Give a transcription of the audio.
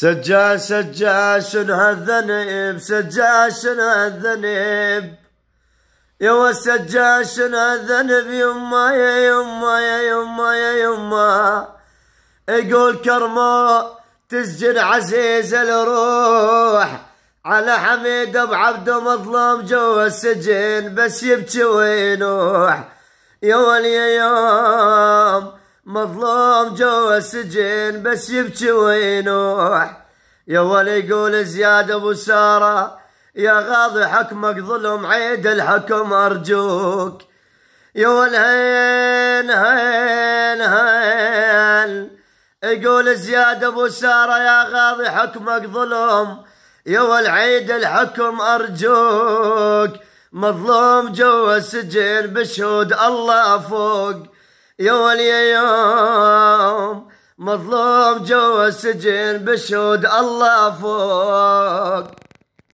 سجاش سجاش هالذنب سجاش هالذنب يا سجاش هالذنب يما يا يما يا يما يا يما. يقول كرمو تسجن عزيز الروح. على حميد أبو عبد مظلوم جوا السجن بس يبكي وينوح. يا ولي يوم مظلوم جوا السجن بس يبكي وينوح. يا ولي يقول زياد أبو سارة يا غاضي حكمك ظلم عيد الحكم أرجوك. يا والهين هين هين يقول زياد أبو سارة يا غاضي حكمك ظلم. يا والعيد الحكم أرجوك. مظلوم جوا السجن بشهود الله فوق. يا يوم مظلوم جوا السجن بشهود الله فوق.